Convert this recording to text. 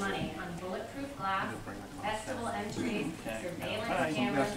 money on bulletproof glass, festival entries, surveillance cameras,